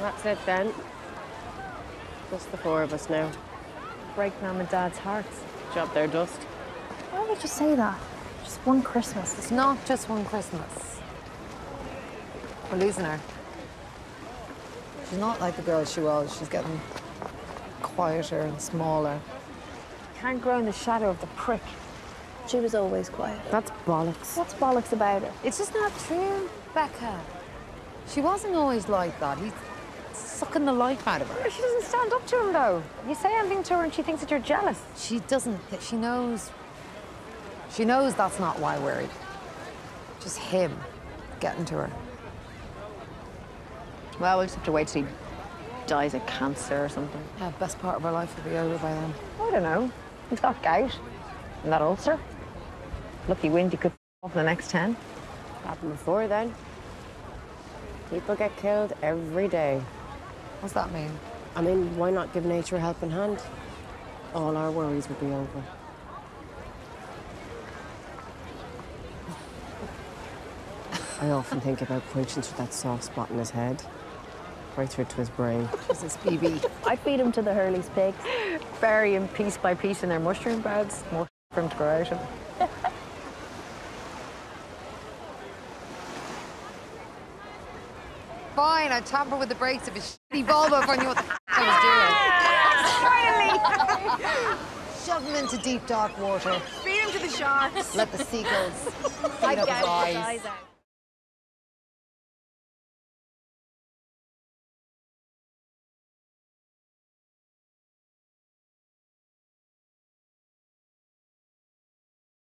That's it then. Just the four of us now. Break mum and dad's hearts. Job their Dust. Why would you say that? Just one Christmas. It's not just one Christmas. We're losing her. She's not like the girl she was. She's getting quieter and smaller. Can't grow in the shadow of the prick. She was always quiet. That's bollocks. What's bollocks about her? It's just not true, Becca. She wasn't always like that. He's sucking the life out of her. She doesn't stand up to him, though. You say anything to her and she thinks that you're jealous. She doesn't. th- She knows. She knows that's not why worried. Just him getting to her. Well, we'll just have to wait till he dies of cancer or something. Yeah, best part of her life will be over by then. I don't know. He's got gout and that ulcer. Lucky Windy could off the next 10. Happened before then. People get killed every day. What's that mean? I mean, why not give nature a helping hand? All our worries would be over. I often think about punching through that soft spot in his head, right through to his brain. Jesus, Bibi. I feed him to the Hurley's pigs. Bury him piece by piece in their mushroom beds. More for him to grow out of. Fine, I tamper with the brakes of his shitty Volvo if I knew what the f- I was doing. Shove him into deep, dark water. Feed him to the sharks. Let the seagulls feed up his eyes. out.